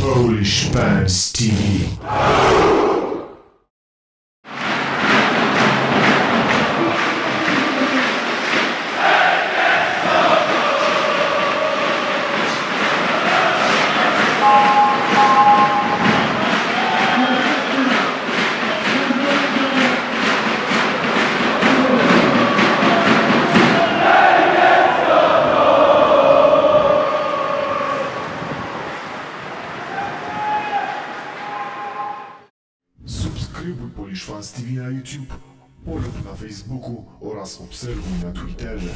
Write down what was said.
Polish Pants TV. Subskrybuj Polish Fans TV na YouTube, polub na Facebooku oraz obserwuj na Twitterze.